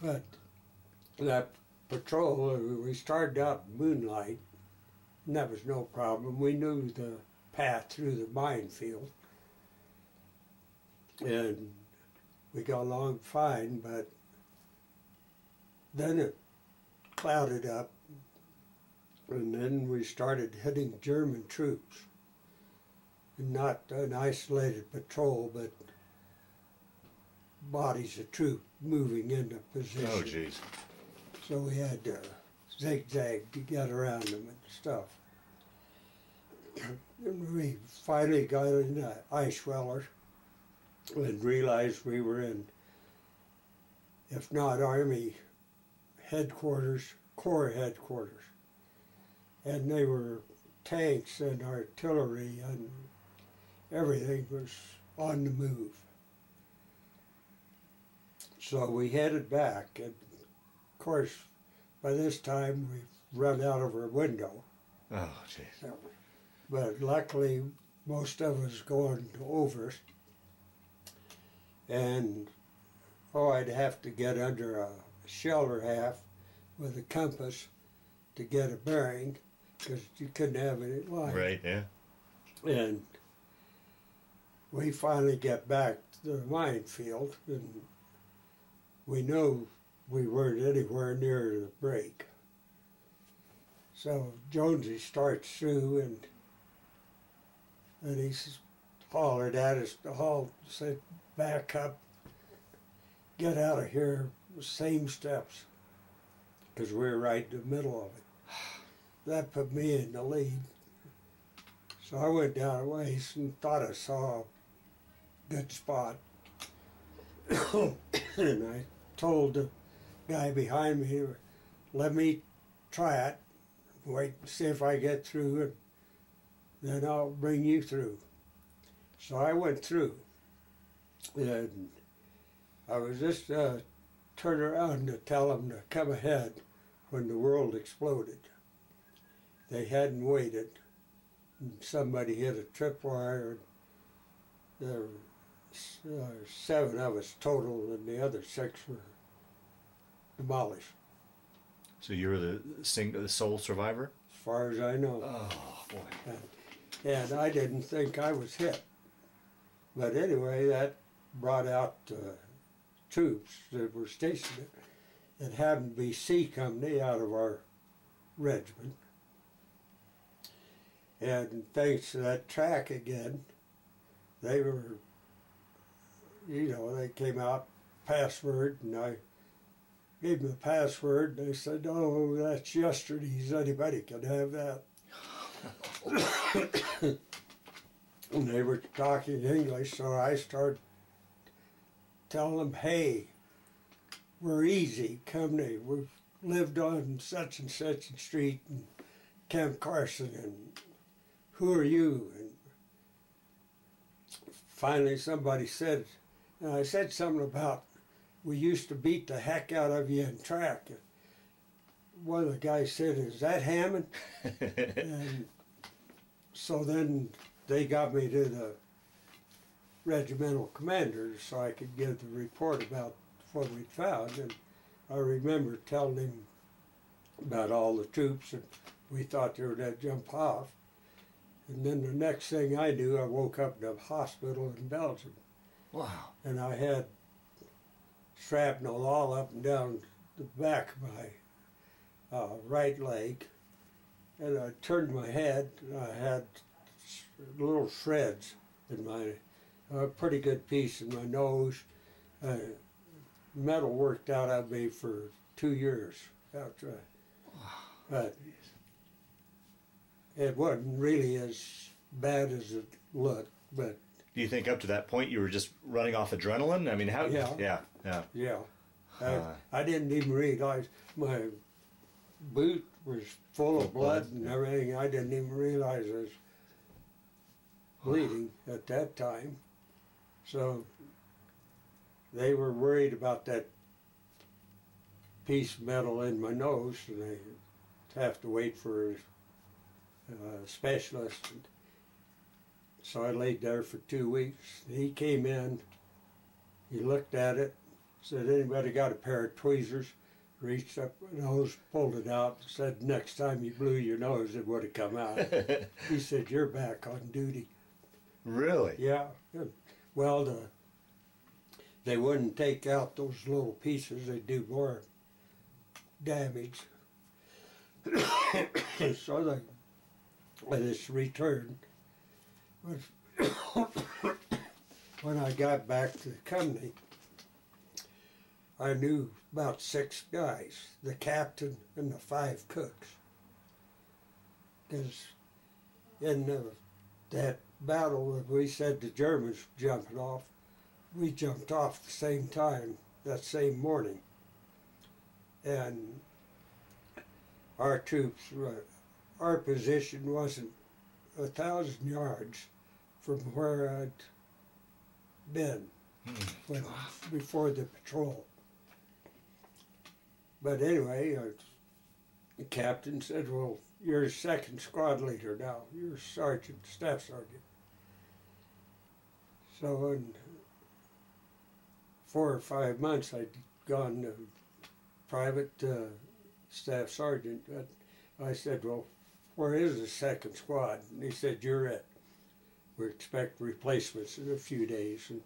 But that patrol, we started out moonlight, and that was no problem. We knew the path through the minefield. And we got along fine, but then it clouded up, and then we started hitting German troops. And not an isolated patrol, but bodies of troops moving into position. Oh, jeez. So we had to zigzag to get around them and stuff. And we finally got in the Eschweiler and realized we were in, if not Army headquarters, Corps headquarters. And they were tanks and artillery and everything was on the move. So we headed back, and of course, by this time we've run out of our window. Oh, jeez. But luckily, most of us going over, and oh, I'd have to get under a shelter half with a compass to get a bearing because you couldn't have any line. Right, yeah. And we finally get back to the minefield, and we knew we weren't anywhere near the break. So Jonesy starts through, and and he hollered at us to halt, said, "Back up, get out of here." Same steps, because we were right in the middle of it. That put me in the lead. So I went down a ways and thought I saw a good spot. and I told the guy behind me, let me try it, wait see if I get through, and then I'll bring you through. So I went through, and I was just uh, turned around to tell them to come ahead when the world exploded. They hadn't waited somebody hit a tripwire. and There were s- uh, seven of us total, and the other six were demolished, So you were the sing- the sole survivor? as far as I know. Oh, boy. And I didn't think I was hit. But anyway, that brought out uh, troops that were stationed. It happened to be C Company out of our regiment. And thanks to that track again, they were, you know, they came out password and I gave them the password and they said, oh, that's yesterday's, anybody can have that. and they were talking English, so I started telling them, hey, we're easy, come to, we've lived on such and such a street in Camp Carson, and who are you? And finally somebody said, and I said something about, we used to beat the heck out of you in track. One of the guys said, is that Hamman? And so then they got me to the regimental commander so I could give the report about what we'd found. And I remember telling him about all the troops and we thought they were going to jump off. And then the next thing I knew, I woke up in a hospital in Belgium wow. and I had shrapnel all up and down the back of my uh, right leg. And I turned my head, and I had little shreds in my, a pretty good piece in my nose. Uh, metal worked out of me for two years after I, but it wasn't really as bad as it looked, but Do you think up to that point you were just running off adrenaline? I mean, how? Yeah. Yeah. Yeah. Yeah. Huh. I, I didn't even realize my boot was full of blood blood, and yeah. everything. I didn't even realize I was bleeding at that time. So they were worried about that piece of metal in my nose and they have to wait for a specialist. So I laid there for two weeks. He came in, he looked at it, Said, anybody got a pair of tweezers? Reached up my nose, pulled it out, said, next time you blew your nose, it would have come out. he said, you're back on duty. really? Yeah. Well, the, they wouldn't take out those little pieces. They do more damage. so they, when it's returned, when I got back to the company, I knew about six guys, the captain and the five cooks. Because in the, that battle that we said the Germans were jumping off, we jumped off the same time that same morning. And our troops, were, our position wasn't a thousand yards from where I'd been when, before the patrol. But anyway, uh, the captain said, "Well, you're second squad leader now. You're sergeant, staff sergeant." So in four or five months, I'd gone to private uh, staff sergeant. But I said, "Well, where is the second squad?" And he said, "You're it. We expect replacements in a few days." And